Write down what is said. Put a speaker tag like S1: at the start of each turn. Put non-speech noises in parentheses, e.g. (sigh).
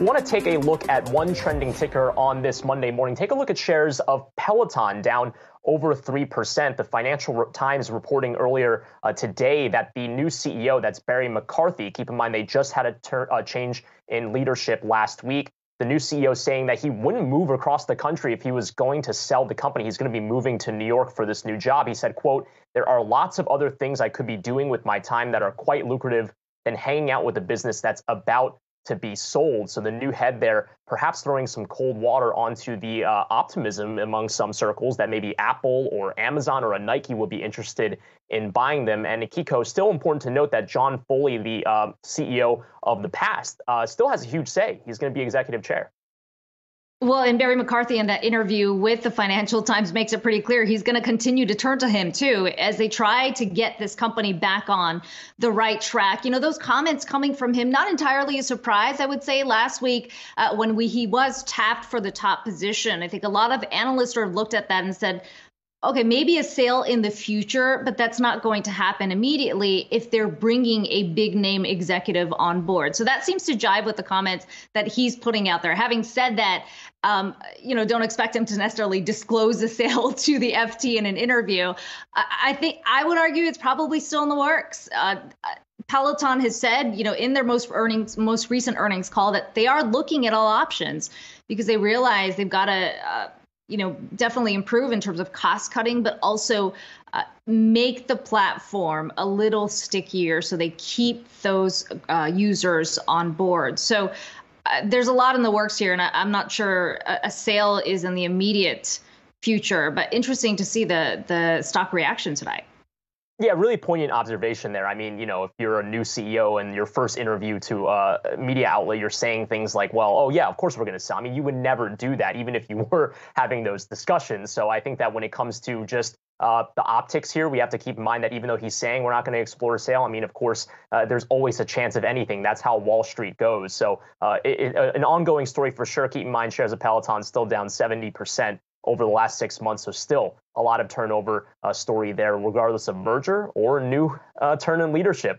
S1: want to take a look at one trending ticker on this Monday morning. Take a look at shares of Peloton down over 3%. The Financial Times reporting earlier uh, today that the new CEO, that's Barry McCarthy, keep in mind they just had a, ter- a change in leadership last week. The new CEO saying that he wouldn't move across the country if he was going to sell the company. He's going to be moving to New York for this new job. He said, quote, there are lots of other things I could be doing with my time that are quite lucrative than hanging out with a business that's about to be sold. So the new head there, perhaps throwing some cold water onto the uh, optimism among some circles that maybe Apple or Amazon or a Nike will be interested in buying them. Akiko, still important to note that John Foley, the uh, CEO of the past, uh, still has a huge say. He's going to be executive chair.
S2: Well, and Barry McCarthy in that interview with the Financial Times makes it pretty clear he's going to continue to turn to him too as they try to get this company back on the right track. You know, those comments coming from him, not entirely a surprise, I would say. Last week, uh, when we he was tapped for the top position, I think a lot of analysts sort of looked at that and said, okay, maybe a sale in the future, but that's not going to happen immediately if they're bringing a big name executive on board. So that seems to jive with the comments that he's putting out there. Having said that, um, you know, don't expect him to necessarily disclose a (laughs) sale to the FT in an interview. I, I think I would argue it's probably still in the works. Uh, Peloton has said, you know, in their most earnings, most recent earnings call, that they are looking at all options because they realize they've got uh, you know definitely improve in terms of cost cutting but also uh, make the platform a little stickier so they keep those uh, users on board. So uh, there's a lot in the works here and I, am not sure a, a, sale is in the immediate future but interesting to see the the stock reaction tonight
S1: yeah, really poignant observation there. I mean, you know, if you're a new CEO and your first interview to a media outlet, you're saying things like, well, oh, yeah, of course we're going to sell. I mean, you would never do that, even if you (laughs) were having those discussions. So I think that when it comes to just uh, the optics here, we have to keep in mind that even though he's saying we're not going to explore a sale, I mean, of course, uh, there's always a chance of anything. That's how Wall Street goes. So uh, it, it, an ongoing story for sure. Keep in mind, shares of Peloton still down 70% over the last six months. So still a lot of turnover uh, story there, regardless of merger or new uh, turn in leadership.